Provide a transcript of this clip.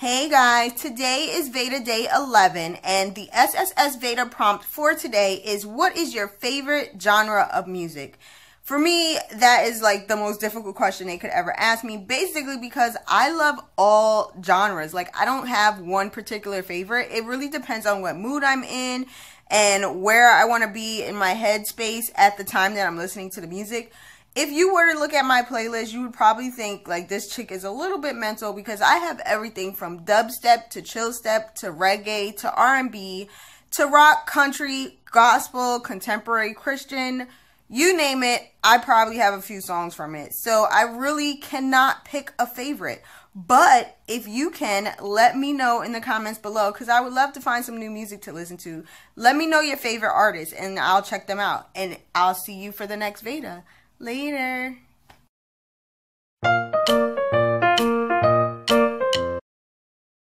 Hey guys, today is Veda Day 11 and the SSS Veda prompt for today is what is your favorite genre of music? For me, that is like the most difficult question they could ever ask me basically because I love all genres. Like I don't have one particular favorite. It really depends on what mood I'm in and where I want to be in my headspace at the time that I'm listening to the music if you were to look at my playlist, you would probably think like this chick is a little bit mental because I have everything from dubstep to chill step to reggae to R&B to rock, country, gospel, contemporary Christian, you name it, I probably have a few songs from it. So I really cannot pick a favorite. But if you can, let me know in the comments below because I would love to find some new music to listen to. Let me know your favorite artists and I'll check them out. And I'll see you for the next Veda. Later.